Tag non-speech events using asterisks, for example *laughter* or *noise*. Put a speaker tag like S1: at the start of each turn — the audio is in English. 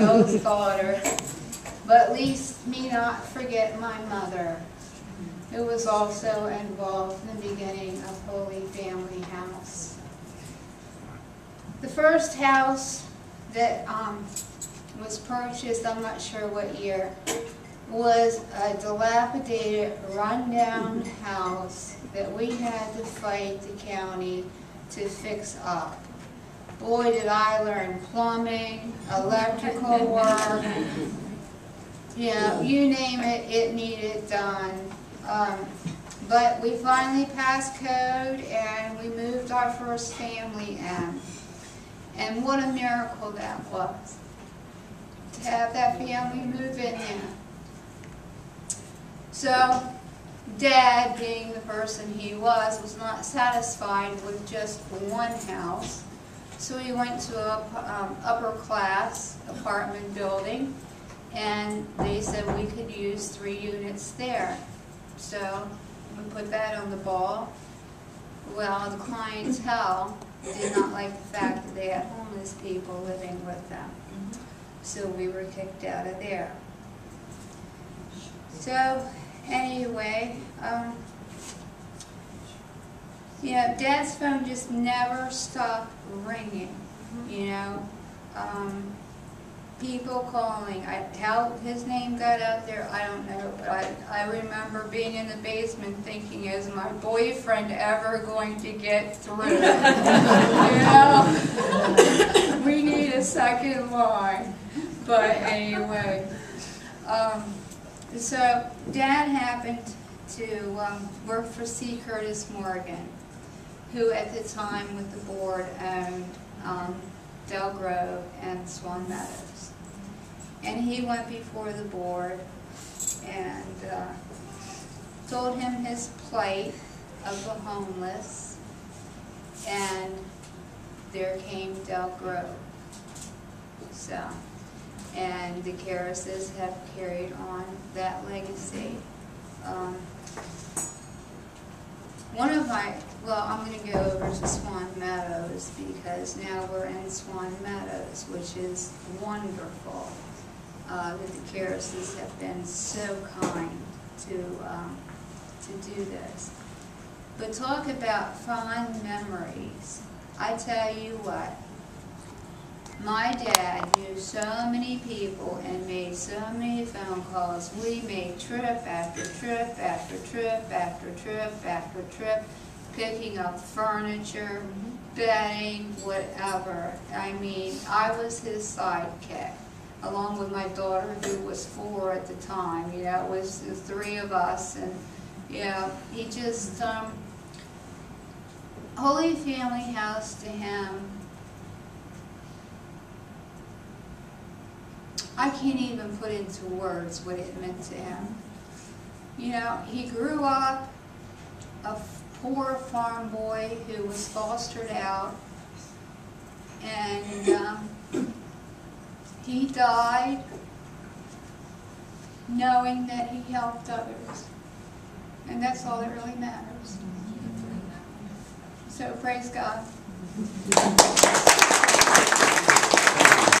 S1: eldest daughter, but least me not forget my mother, who was also involved in the beginning of Holy Family House. The first house that um, was purchased, I'm not sure what year, was a dilapidated, rundown house that we had to fight the county to fix up. Boy, did I learn plumbing, electrical work, you you name it, it needed done. Um, But we finally passed code and we moved our first family in. And what a miracle that was, to have that family move in there. So, Dad, being the person he was, was not satisfied with just one house. So we went to a um, upper class apartment building, and they said we could use three units there. So we put that on the ball. Well, the clientele did not like the fact that they had homeless people living with them. So we were kicked out of there. So, anyway, um, you know, Dad's phone just never stopped ringing, you know. Um, people calling, I, how his name got out there, I don't know, but I, I remember being in the basement thinking, is my boyfriend ever going to get through? *laughs* You know? We need a second line, but anyway. Um, so Dad happened to um, work for C. Curtis Morgan, who at the time with the board owned um, Del Grove and Swan Meadows. And he went before the board and uh, told him his plight of the homeless, and there came Del Grove. So, and the Carises have carried on that legacy. Um, One of my, well, I'm gonna go over to Swan Meadows because now we're in Swan Meadows, which is wonderful. Uh, that the Carises have been so kind to, um, to do this. But talk about fond memories. I tell you what, my dad knew so many people and made so many phone calls. We made trip after trip after trip after trip after trip, picking up furniture, bedding, whatever. I mean, I was his sidekick, along with my daughter who was four at the time. You know, it was the three of us and, you know, he just, um, Holy Family House to him I can't even put into words what it meant to him. You know, he grew up a poor farm boy who was fostered out, and um, he died knowing that he helped others. And that's all that really matters. So praise God.